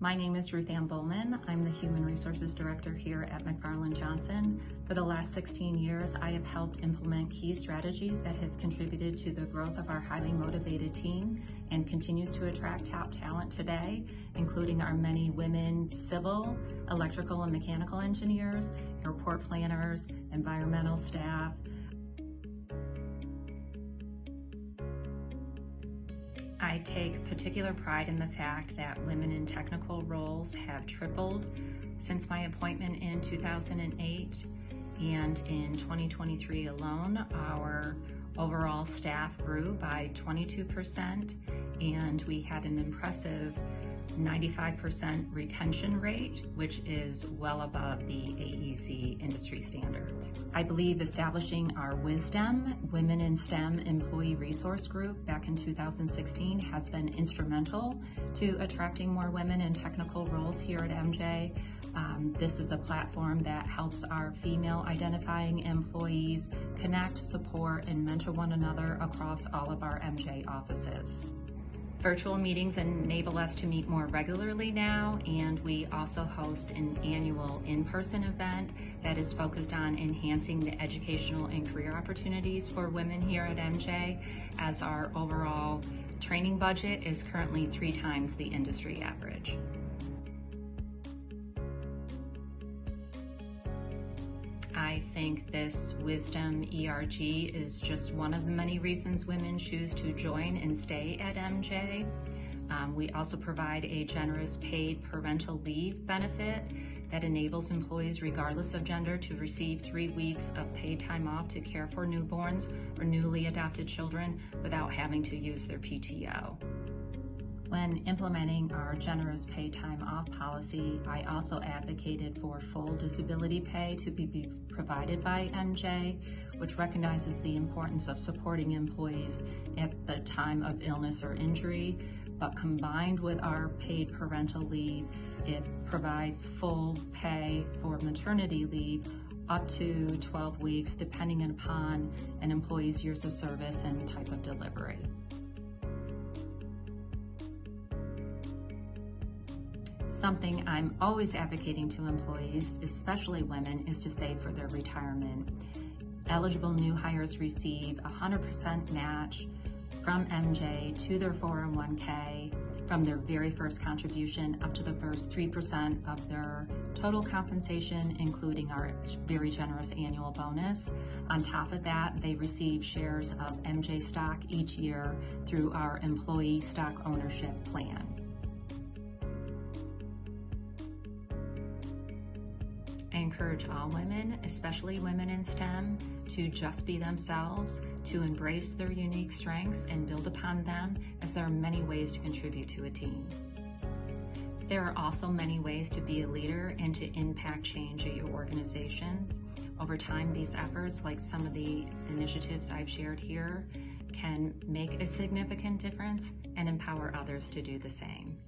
My name is Ruthanne Bulman. I'm the Human Resources Director here at McFarland Johnson. For the last 16 years, I have helped implement key strategies that have contributed to the growth of our highly motivated team and continues to attract top talent today, including our many women civil, electrical and mechanical engineers, airport planners, environmental staff, I take particular pride in the fact that women in technical roles have tripled since my appointment in 2008 and in 2023 alone our overall staff grew by 22% and we had an impressive 95% retention rate, which is well above the AEC industry standards. I believe establishing our WISDEM, Women in STEM Employee Resource Group, back in 2016 has been instrumental to attracting more women in technical roles here at MJ. Um, this is a platform that helps our female identifying employees connect, support, and mentor one another across all of our MJ offices. Virtual meetings enable us to meet more regularly now, and we also host an annual in-person event that is focused on enhancing the educational and career opportunities for women here at MJ, as our overall training budget is currently three times the industry average. I think this Wisdom ERG is just one of the many reasons women choose to join and stay at MJ. Um, we also provide a generous paid parental leave benefit that enables employees, regardless of gender, to receive three weeks of paid time off to care for newborns or newly adopted children without having to use their PTO. When implementing our generous pay time off policy, I also advocated for full disability pay to be provided by MJ, which recognizes the importance of supporting employees at the time of illness or injury. But combined with our paid parental leave, it provides full pay for maternity leave up to 12 weeks, depending upon an employee's years of service and type of delivery. Something I'm always advocating to employees, especially women, is to save for their retirement. Eligible new hires receive 100% match from MJ to their 401k from their very first contribution up to the first 3% of their total compensation, including our very generous annual bonus. On top of that, they receive shares of MJ stock each year through our employee stock ownership plan. Encourage all women, especially women in STEM, to just be themselves, to embrace their unique strengths and build upon them, as there are many ways to contribute to a team. There are also many ways to be a leader and to impact change at your organizations. Over time, these efforts, like some of the initiatives I've shared here, can make a significant difference and empower others to do the same.